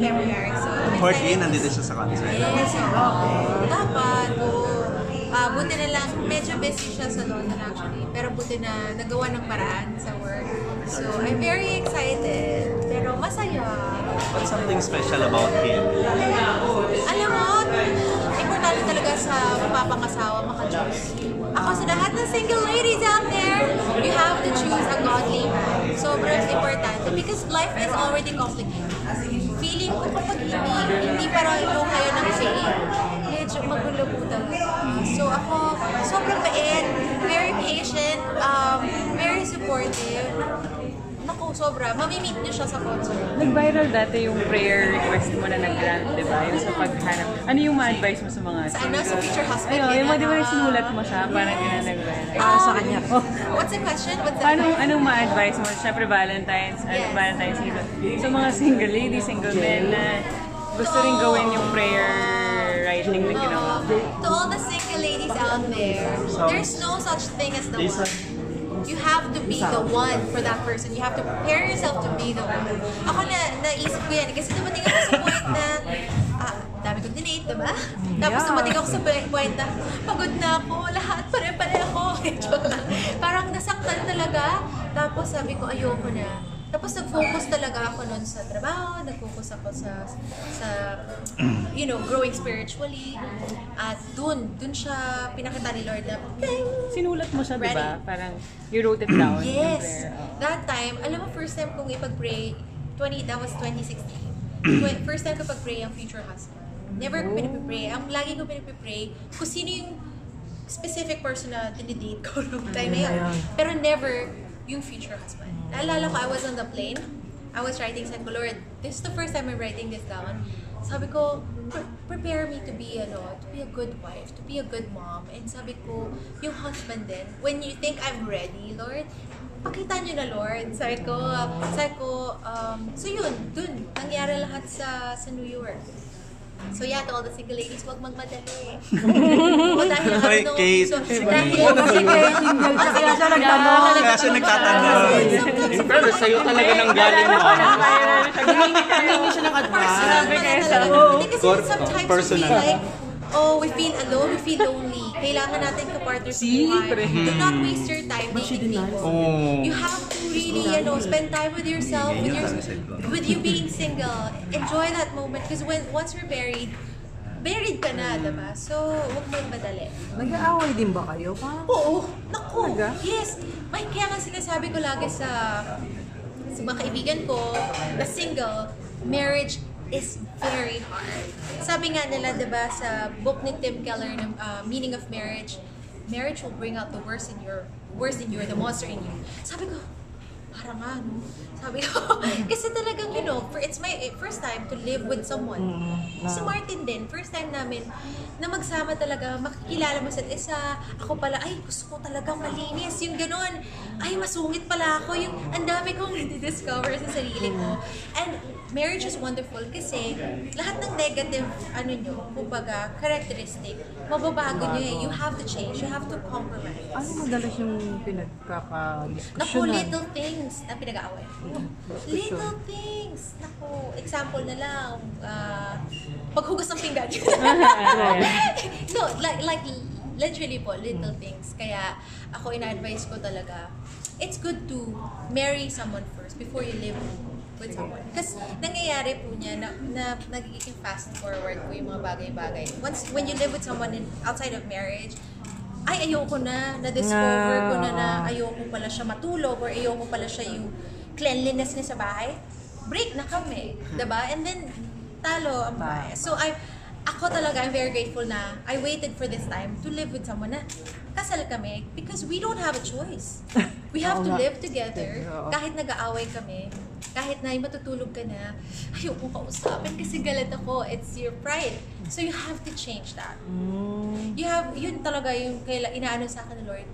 February. So, I'm Courtney, excited. nandito siya sa concert. Yes, oo. Dapat, oo. Ah, buti na lang, medyo busy siya sa London actually. Pero buti na nagawa ng paraan sa work. So, I'm very excited. Pero masaya. What's something special about him? Alam mo, importante talaga sa mapapangasawa maka-choose. Ako sa lahat ng single ladies out there, you have to choose a godly man. Sobrang importante because life is already complicated. Feeling ko kapag hindi, hindi pareho kayo ng faith, medyo magulo po talaga. So ako, sobrang bait, very patient, um, very supportive. Naku, sobra. Mamimit niyo siya sa concert. Nag-viral dati yung prayer request mo na nag-grant, di ba? Yung sa paghanap. Ano yung ma-advise mo sa mga Sa ano, sa future husband, Ayun, yung mga di ba ganyan, sinulat ah. mo siya, parang yun ang nag-viral. Um, sa kanya po. What's the question? What's the Anong, anong ma-advise mo? Siyempre Valentine's, ano, Yes. Valentine's season. Sa mga single ladies, single men na gusto rin gawin yung prayer writing na ginawa. Uh, to all the single ladies out there, there's no such thing as the one. You have to be the one for that person. You have to prepare yourself to be the one. Ako na, naisip ko yan. Kasi dumating ako sa point na, ah, dami kong dinate, diba? Tapos dumating ako sa na, pagod na ako, lahat pare-pareho. Joke lang. Parang nasaktan talaga. Tapos sabi ko, ayoko na. Tapos nag-focus talaga ako nun sa trabaho, nag-focus ako sa, sa you know, growing spiritually. At dun, dun siya pinakita ni Lord na, "Ting!" Sinulat mo siya, di ba? Parang you wrote it down. Yes. That time, alam mo, first time kong ipag-pray, 20, that was 2016. Tw- first time ko pag-pray ang future husband. Never ko pinipipray. Ang lagi ko pinipipray, kung sino yung specific person na dinidate ko noong time na yun. Pero never yung future husband. Naalala ko, I was on the plane. I was writing, said ko, Lord, this is the first time I'm writing this down. Sabi ko, "Pre- prepare me to be, ano, to be a good wife, to be a good mom. And sabi ko, yung husband din, when you think I'm ready, Lord, pakita niyo na, Lord. Sabi ko, sabi ko, um, so yun, dun, nangyari lahat sa, sa New York. So yeah, to all the single ladies, huwag magmadali. o dahil ang Hoy, ano, Kate. so, dahil Kasi kaya single siya, kaya siya nagtanong. Kaya siya nagtatanong. Pero sa'yo talaga nang galing mo. Viral siya. Hindi siya ng advice. Personal talaga. Hindi kasi Cor- sometimes personal. we feel like, oh, we feel alone, we feel lonely. Kailangan natin ka-partner sa buhay. Do not waste your time dating people. Oh. You have to really, you know, spend time with yourself, with your, with you being single. Enjoy that moment because when once you're married, married ka na, diba? So, huwag mo madali. Nag-aaway din ba kayo? Parang Oo, naku. Talaga? Yes. May kaya nga sinasabi ko lagi sa sa mga kaibigan ko na single, marriage is very hard. Sabi nga nila, di ba, sa book ni Tim Keller, ng uh, Meaning of Marriage, marriage will bring out the worst in your, worst in you, or the monster in you. Sabi ko, parang nga, no? Sabi ko, kasi talagang, you know, for, it's my eh, first time to live with someone. Si Martin din, first time namin na magsama talaga, makikilala mo sa isa, ako pala, ay, gusto ko talagang malinis, yung ganun. Ay, masungit pala ako, yung ang dami kong discover sa sarili ko. And marriage is wonderful kasi lahat ng negative, ano nyo, kumbaga, characteristic, mababago nyo eh. You have to change, you have to compromise. ano madalas yung Naku, pinagkakadiskusyonan? little things na pinag-aaway. Little things. Naku, example na lang, ah, paghugas ng pinggan. no, like, like, literally po, little things. Kaya, ako ina-advise ko talaga, it's good to marry someone first before you live with someone. Kasi nangyayari po niya na, na nagiging fast forward po yung mga bagay-bagay. Once, when you live with someone in, outside of marriage, ay ayoko na, na-discover ko na na ayoko pala siya matulog or ayoko pala siya yung cleanliness niya sa bahay, break na kami. ba And then, talo ang bahay. So, I, ako talaga, I'm very grateful na I waited for this time to live with someone na kasal kami because we don't have a choice. We have to live together kahit nag-aaway kami. Kahit na matutulog ka na, ayoko kausapin kasi galit ako. It's your pride. So you have to change that you have, yun talaga yung kaila, inaano sa akin ni Lord,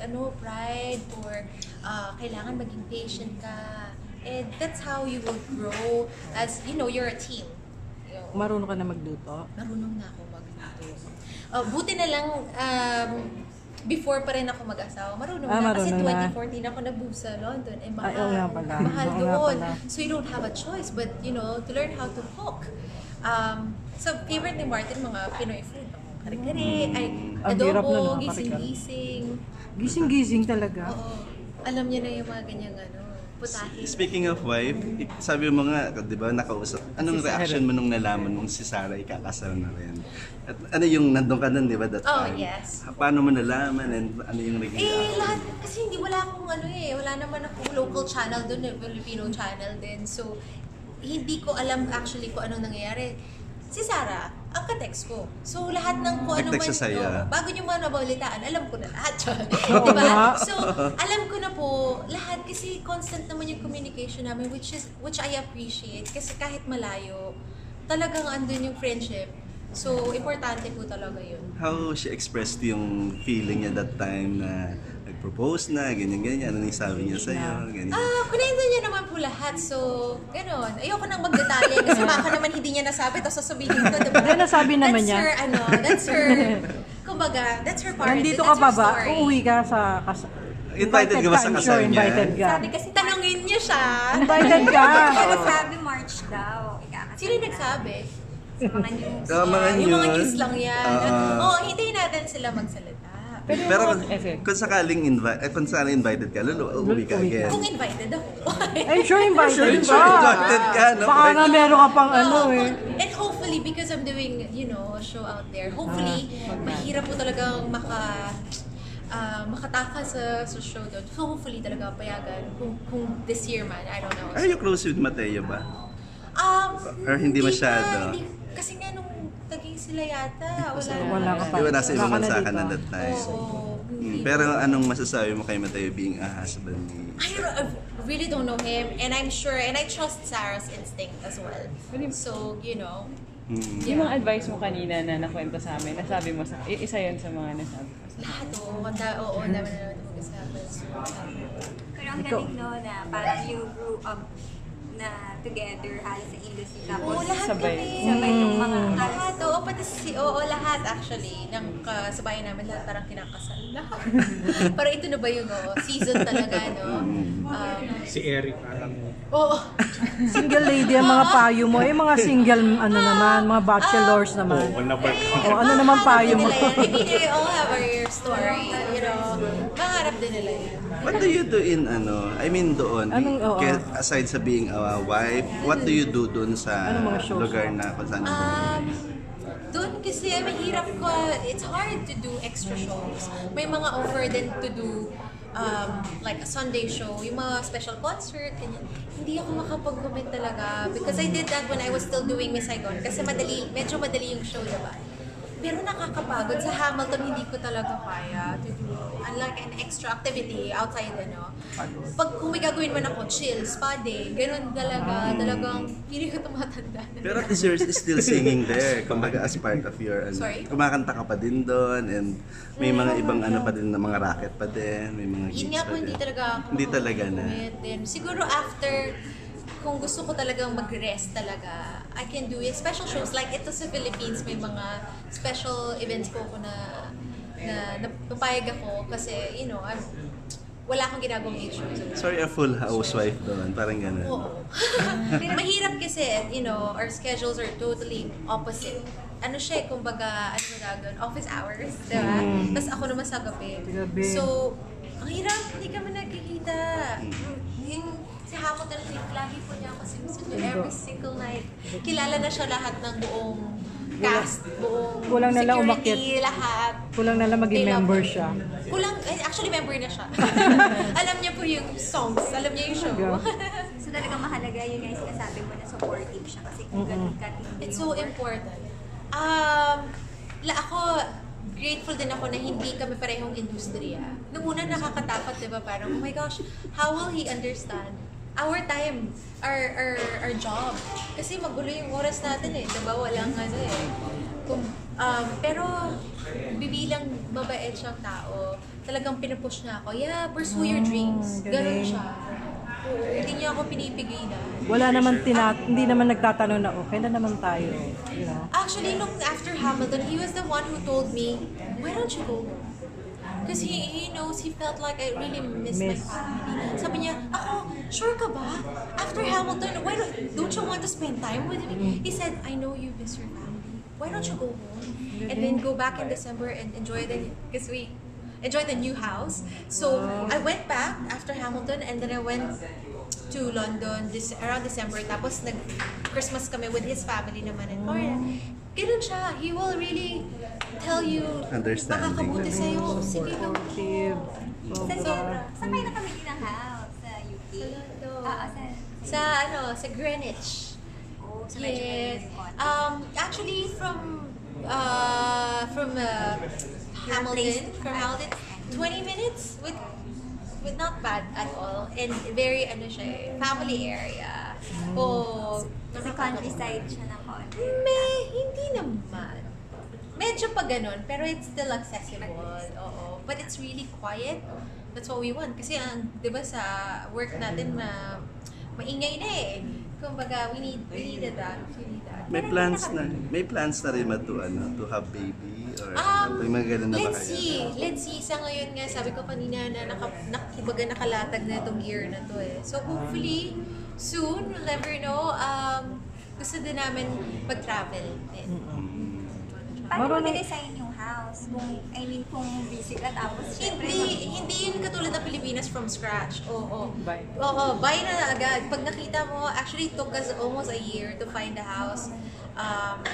ano, pride or uh, kailangan maging patient ka. And that's how you will grow as, you know, you're a team. You know, Marunong ka na magluto? marunong na ako magluto. Uh, buti na lang, um, before pa rin ako mag-asawa, marunong Ah, na. Kasi marunong na. 2014 ako nag-move sa London. Eh, mahal. Ay, oo nga pala. Mahal doon. So, you don't have a choice but, you know, to learn how to cook. Um, so, favorite ni Martin, mga Pinoy food. Kari-kari, ay, Ang hirap nun, adobo, no? Kari-kari. gising-gising. Gising-gising talaga. Oo. Alam niya na yung mga ganyang ano, putahe. Speaking of wife, sabi mo nga, di ba, nakausap, anong Si Sarah. reaction mo nung nalaman mong si Sarah ikakasal na rin? At ano yung nandun ka nun, di ba, that Oh, time? yes. Paano mo nalaman and ano yung naging Eh, lahat, kasi hindi, wala akong ano eh, wala naman akong local channel doon eh, Filipino channel din. So, hindi ko alam actually kung anong nangyayari. Si Sarah, ang ka-text ko. So, lahat ng kung ano man, sa'yo. oh, bago niyo man nabalitaan, alam ko na lahat yun. Diba? nga. So, alam ko na po, lahat kasi constant naman yung communication namin, which is, which I appreciate. Kasi kahit malayo, talagang andun yung friendship. So, importante po talaga yun. How she expressed yung feeling niya that time na nag-propose na, ganyan-ganyan, ano yung sabi niya sa'yo, ganyan. Ah, kunento niya naman po lahat. So, gano'n. Ayoko nang magdetalye kasi baka naman hindi niya nasabi tapos sasabihin ko, diba? Hindi, nasabi naman that's niya. Her, ano, that's her, kumbaga, that's her part. Nandito that's ka pa her ba? story. Uuwi ka sa kas- Invited ka ba sa kasal sure niya? invited ka. Sabi kasi Tanungin niya siya. Invited ka. Pero sabi March daw. Ikakasal Sino yung na. nagsabi? Sa mga news. Sa mga Yung mga news. news lang yan. Ah. Oo, hintayin natin sila magsalita. Pero, Pero kung, sige. kung sakaling invite, eh, kung sakaling invited ka, lalo, uuwi ka again. Kung invited ako. I'm sure invited Sure, ka. sure, invited ka, no? Baka nga meron ka pang ano eh. And hopefully, because I'm doing, you know, a show out there, hopefully, mahirap po talagang maka ah, makatakas sa, sa show doon. So hopefully talaga payagan kung, kung this year man, I don't know. Are you close with Mateo ba? Um, Or hindi masyado? Pa, hindi, kasi nga nung naging sila yata, wala Wala ka pa. Di ba nasa ibang Baka na bansa ka dito. na that time? Oo. Mm, Pero anong masasabi mo kay Mateo being a husband ni... I, don't- I really don't know him and I'm sure and I trust Sarah's instinct as well. So, you know, Mm. Yung mga advice mo kanina na nakwento sa amin, nasabi mo sa, i- isa yun sa mga nasabi ko. sa- lahat oo, kanda, oo, dami na naman mag-usapan. So, um, Pero ang galing no na parang you grew up na together halos sa industry tapos Oo, lahat sabay. kami. sabay yung mga Lahat, oo, pati si, oo, lahat actually, ng kasabayan namin, lahat parang kinakasal. Lahat. parang ito na ba yung oo, season talaga, no? Um, Si Eric parang oo. Single lady ang mga payo mo. Eh, mga single ano naman, mga bachelors naman. oh, na-work O ano naman payo mo? Nila yan. I mean, they all have our story, you know. Maharap din nila yan. What do you do in ano, I mean doon, Anong- oo. ke- aside sa being a wife, what do you do doon sa Anong mga shows? lugar na kung saan Um, doon kasi mahirap ko, it's hard to do extra shows. May mga offer din to do um, like a Sunday show, yung mga special concert, ganyan. Hindi ako makapag-comment talaga because I did that when I was still doing Miss Saigon kasi madali, medyo madali yung show, diba? Pero nakakapagod. Sa Hamilton, hindi ko talaga kaya to do unlike an extra activity outside, ano. Pag kung may gagawin man ako, chill, spa day, ganun talaga. Talagang, hindi ko tumatanda. na. Pero at least you're still singing there, kumbaga as part of your, ano, Sorry? kumakanta ka pa din doon, and may mga ibang ano pa din na mga racket pa din, may mga Yun gigs nga pa po, hindi din. talaga ako Hindi talaga na. makapag-commit. Then, siguro after, kung gusto ko talagang mag-rest talaga, I can do it. Special shows, like ito sa Philippines, may mga special events po ko na na napapayag ako kasi, you know, I'm, wala akong ginagawang shows. Sorry, a full housewife doon, parang gano'n. Oo. Mahirap kasi, you know, our schedules are totally opposite. Ano siya eh, kumbaga, ano ba doon, office hours, di ba? Tapos ako naman sa gabi. So, ang hirap, hindi kami nagkikita. Yung Hako talaga, lagi po niya ako sinusunod every single night. Kilala na siya lahat ng buong cast, buong Kulang na lang security, lahat. Kulang na lang maging They love member me. siya. Kulang, eh, actually member na siya. alam niya po yung songs, alam niya yung show. so talagang mahalaga yun guys sinasabi mo na supportive siya kasi kung ganun ka It's yung so work. important. Um, la ako, grateful din ako na hindi kami parehong industriya. Nung una nakakatakot, di ba? Parang, oh my gosh, how will he understand our time, our, our, our job? Kasi magulo yung oras natin eh. Di ba? Walang ano eh. Kung, um, pero, bibilang mabait siyang tao, talagang pinupush niya ako, yeah, pursue your dreams. Ganun siya. Hindi niya ako pinipigilan. Wala naman tina hindi naman nagtatanong na okay na naman tayo. You know? Actually, nung after Hamilton, he was the one who told me, why don't you go? Because he, he knows, he felt like I really miss, my family. Sabi niya, ako, sure ka ba? After Hamilton, why don't, don't you want to spend time with me? He said, I know you miss your family. Why don't you go home? And then go back in December and enjoy the, because we enjoy the new house. So, I went back after Hamilton and then I went to London this around December. Tapos nag-Christmas kami with his family naman in Florida. Ganun siya. He will really tell you, Understanding. makakabuti sa'yo. Sige, go. Sa Sobra. sobra. Saan kayo nakabili ng house? Ah, sa... Sa ano, sa Greenwich. Oh, sa medyo Yes. Um, actually, from uh, from uh, Hamilton, from Hamilton, 20 minutes with with not bad at all. And very, ano siya, eh, family area. Oh, Sa countryside siya ng konti. May, hindi naman. Medyo pa ganun, pero it's still accessible. Oo. But it's really quiet. That's what we want. Kasi ang, di ba sa work natin, ma, maingay na eh. Kumbaga, we need, we needed that. We need that. May plans na, may plans na rin ba to, ano, to have baby? Or Um, may mga ganun na ba let's kayo? see. Let's see. Sa ngayon nga, sabi ko kanina na naka, nak, kumbaga nakalatag na itong year na to eh. So hopefully, soon, we'll never know. Um, gusto din namin mag-travel din. Paano Marunong- mag-design yung house? Kung, I mean, kung visit ka tapos syempre... Hindi, hindi yun katulad ng Pilipinas from scratch. Oo. Buy. Oo, buy na agad. Pag nakita mo, actually it took us almost a year to find the house. Um,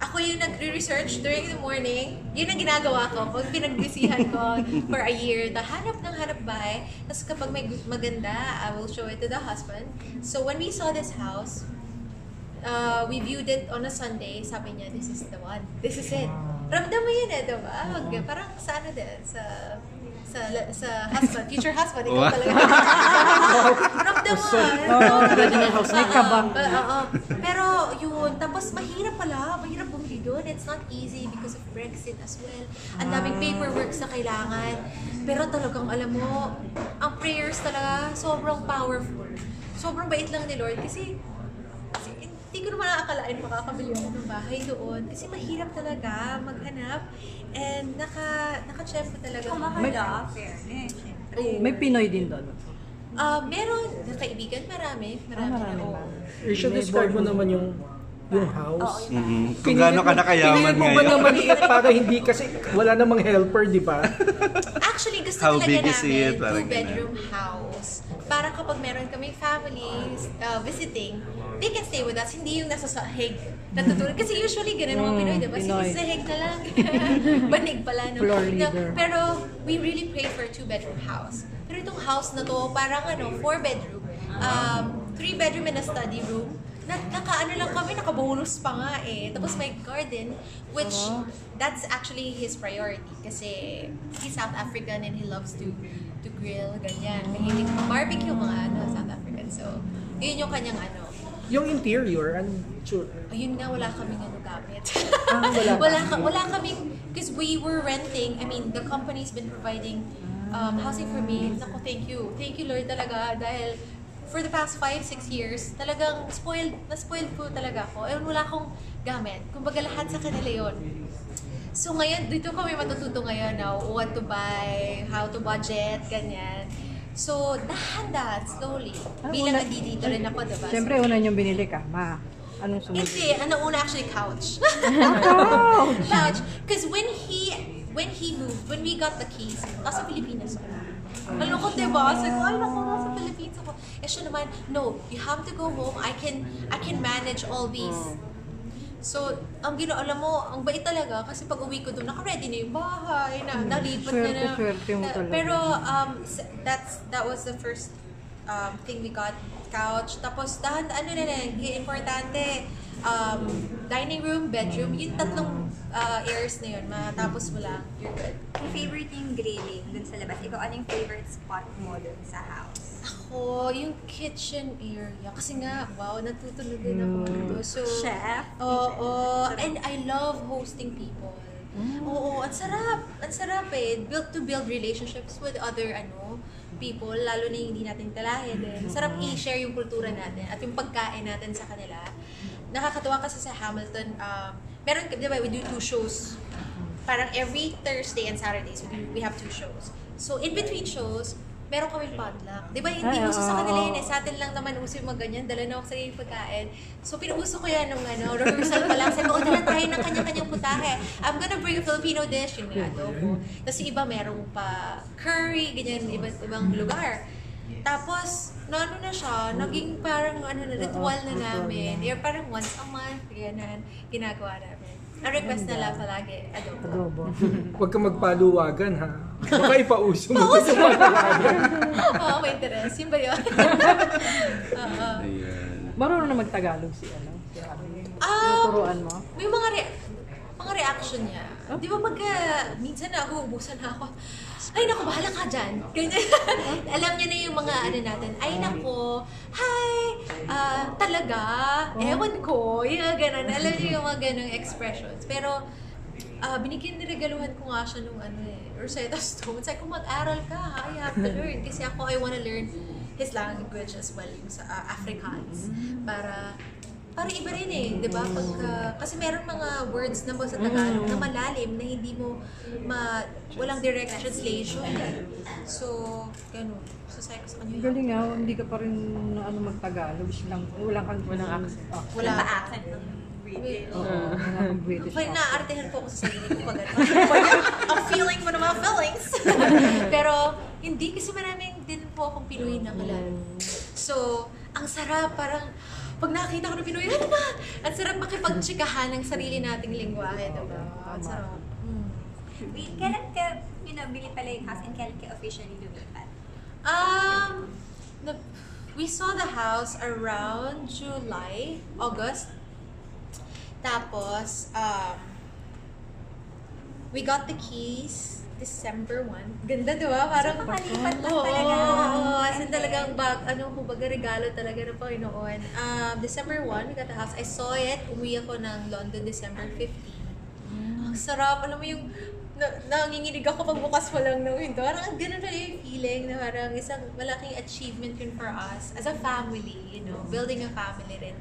ako yung nagre-research during the morning. Yun ang ginagawa ko. Pag pinagbisihan ko for a year, the hanap ng hanap bahay. Tapos kapag may maganda, I will show it to the husband. So when we saw this house, uh, we viewed it on a Sunday. Sabi niya, this is the one. This is it. Ramdam mo yun eh, diba? Mag- Parang sa ano din, sa sa sa husband, future husband, ikaw talaga. Ramdam mo. Oo, may kabang. Oo. Pero yun, tapos mahirap pala, mahirap bumili doon. It's not easy because of Brexit as well. Ang daming paperwork na kailangan. Pero talagang alam mo, ang prayers talaga sobrang powerful. Sobrang bait lang ni Lord kasi hindi ko naman nakakalain makakabili ako ng bahay doon. Kasi mahirap talaga maghanap. And naka, naka-check ko talaga. Kung makala, fairness, syempre. May Pinoy din doon. Ah, meron na kaibigan, marami. Marami, Ah, marami na, oo. ba? Risha, describe mo naman yung yung house. Mhm. Kung gaano ka nakayaman mo ba na ngayon. maliit para hindi kasi wala namang helper, di ba? Actually, gusto How talaga big is namin it? Two-bedroom house. Para kapag meron kaming families uh, visiting, they can stay with us. Hindi yung nasa sahig. Natutulog. Kasi usually ganun mga Pinoy, diba? Sige, Pinoy. sa sahig na lang. Banig pala. No? Floor No, leader. pero we really pray for a two-bedroom house. Pero itong house na to, parang ano, four-bedroom. Um, three-bedroom and a study room. Na, naka-ano lang kami, nakabulos pa nga eh. Tapos may garden, which that's actually his priority. Kasi he's South African and he loves to to grill, ganyan. Mahilig barbecue mga ano, South African. So, yun yung kanyang ano. Yung interior, ano, sure. Ayun nga, wala kaming ano gamit. Ah, wala. wala, ka, wala kaming, because we were renting, I mean, the company's been providing um, housing for me. Naku, thank you. Thank you, Lord, talaga. Dahil for the past five, six years, talagang spoiled, na-spoiled po talaga ako. Eh, wala akong gamit. Kumbaga lahat sa kanila yon. So ngayon, dito kami matututo ngayon na what to buy, how to budget, ganyan. So, dahan-dahan, slowly. Ah, Bilang una- nandito rin ako, diba? Siyempre, una niyong binili ka. Ma, anong sumunod? Hindi, ano una actually couch. couch. Because when he when he moved, when we got the keys, nasa Pilipinas ako. Malungkot, diba? Sabi ko, naku, nasa Philippines ako. Eh siya naman, no, you have to go home. I can I can manage all these. So, ang gino, alam mo, ang bait talaga kasi pag uwi ko doon, naka-ready na yung bahay, na, nalipat na na. Swerte, swerte mo na- talaga. Pero, um, that's, that was the first um, thing we got, couch. Tapos, dahan, ano na lang, importante, um, dining room, bedroom, yung tatlong uh, areas na yun, matapos mo lang, you're good. Yung favorite yung grilling dun sa labas. Ikaw, ano yung favorite spot mo dun sa house? Ako, yung kitchen area, kasi nga, wow, natutunog din ako. ano, So, Chef? Oo, and I love hosting people. Mm. Oo, ang sarap. Ang sarap eh. Build to build relationships with other ano people, lalo na yung hindi natin talahin din. Sarap Mm. i-share yung kultura natin at yung pagkain natin sa kanila. Nakakatuwa kasi sa Hamilton, um, meron, di ba, we do two shows parang every Thursday and Saturdays, we, we have two shows. So, in between shows, meron kaming potluck. Di ba, hindi Ay, uso sa kanila yun eh. Sa atin lang naman uso yung mga ganyan. Dala na ako sa yung pagkain. So, pinuuso ko yan nung ano, rehearsal pa lang. Sabi ko, "O, dala tayo ng kanya-kanyang putahe. I'm gonna bring a Filipino dish, yung may adobo. Tapos yung iba, meron pa curry, ganyan, iba't ibang lugar. Tapos, no, ano na siya, naging parang ano na, ritual na namin. Yung parang once a month, ganyan, ginagawa namin. Ang request nila palagi, adobo. Adobo. Huwag ka magpaluwagan ha. Baka ipauso mo sa paluwagan. Oo, may interest. Yun ba yun? Oo. Marunong na magtagalog si ano, si Ari. Ah, Turuan mo. may mga re- mga reaction niya. Di ba pagka, minsan na ako, ubusan na ako, ay naku, bahala ka dyan. Ganyan. Alam niya na yung mga ano natin, ay naku, hi, ah, talaga, ewan ko, yung mga ganun. Alam niyo yung mga ganung expressions. Pero, ah binigyan niregaluhan ko nga siya nung ano eh, Rosetta Stone. Sabi ko, mag-aral ka ha, you have to learn. Kasi ako, I wanna learn his language as well, yung sa ah, Afrikaans. Para, para iba rin eh, di ba? Pagka, kasi meron mga words na sa Tagalog na malalim na hindi mo ma, walang direct translation. So, ganun. So, sabi ko sa kanya, Galing nga, hindi ka pa rin na ano magtagalog. Lang, walang kang... Walang accent. Ah, wala pa accent ng British. Oo, wala kang British naaartehan po ako sa sarili ko pag ano. Ang feeling mo na mga feelings. Pero, hindi kasi maraming din po akong Pinoy na kilala. So, ang sarap, parang, pag nakita ko ng Pinoy, ano na? Ang sarap makipagtsikahan ng sarili nating lingwahe, diba? Ang sarap. Mm. Wait, kailan ka pinabili pala yung house and kailan ka officially lumipat? Um, the, we saw the house around July, August. Tapos, um, we got the keys December 1. Ganda, di ba? Parang, So, makalipat lang Oo, talaga. Oo, as in talagang bag, ano, kumbaga regalo talaga ng Panginoon. Um, December 1, we got the house. I saw it, umuwi ako ng London December 15. Ang sarap, alam mo yung, na, nanginginig ako pagbukas mo lang ng window. Parang ganun na yung feeling na parang isang malaking achievement yun for us as a family, you know, building a family rin.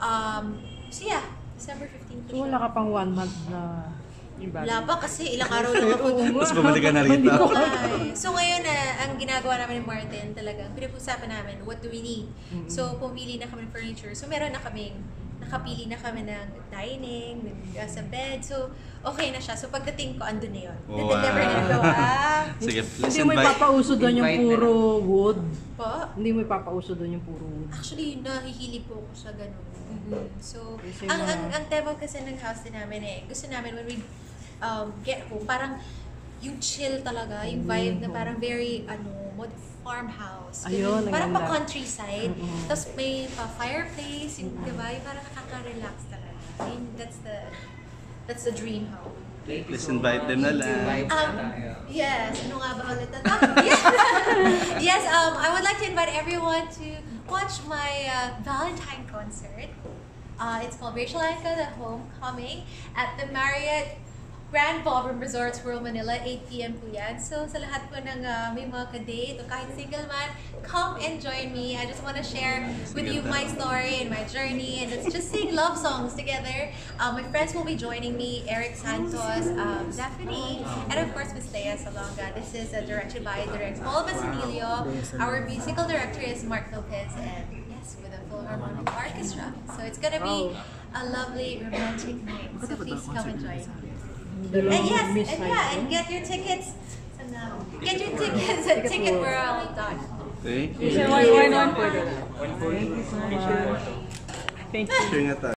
Um, so yeah, December 15 So wala ka pang one month na... Wala pa kasi ilang araw lang ako doon. Tapos bumalik ka na rito. Ay. So ngayon na ang ginagawa namin ni Martin talagang pinag-usapan namin what do we need. So pumili na kami ng furniture. So meron na kaming nakapili na kami ng dining, ng, uh, sa bed. So okay na siya. So pagdating ko andun na yun. Wow. Na-deliver na ito. Ah. Sige, Hindi mo invite. ipapauso doon yung Invite puro wood. Po. Hindi mo ipapauso doon yung puro wood. Actually, nahihili po ako sa ganun. So, Kasi ang, mga- ang, ang tema kasi ng house din namin eh, gusto namin when we um, get home, parang yung chill talaga, yung vibe na parang very, ano, mod farmhouse. Ayun, ang parang ganda. pa countryside. Tapos may pa fireplace, yung, di ba? Yung parang nakaka-relax talaga. Yun, that's the, that's the dream home. Let's invite them na lang. Um, yes, ano nga ba ulit ito? yes, yes um, I would like to invite everyone to watch my uh, Valentine concert. Uh, it's called Rachel Anka, The Homecoming at the Marriott Grand Ballroom Resorts World Manila, 8 p.m. po yan. So, sa lahat po ng uh, may mga ka-date o kahit single man, come and join me. I just want to share with you my story and my journey and let's just sing love songs together. Uh, my friends will be joining me, Eric Santos, um, Stephanie, and of course, Miss Leia Salonga. This is uh, directed by Direct Paul Basilio. Our musical director is Mark Lopez and yes, with a full Philharmonic Orchestra. So it's gonna be a lovely romantic night. So please come and join me. And yes, Miss and yeah, and get your tickets. So now, get your tickets at ticketworld.com. Okay? One, one, one po. Thank you so much. Thank you. Sure nga tayo.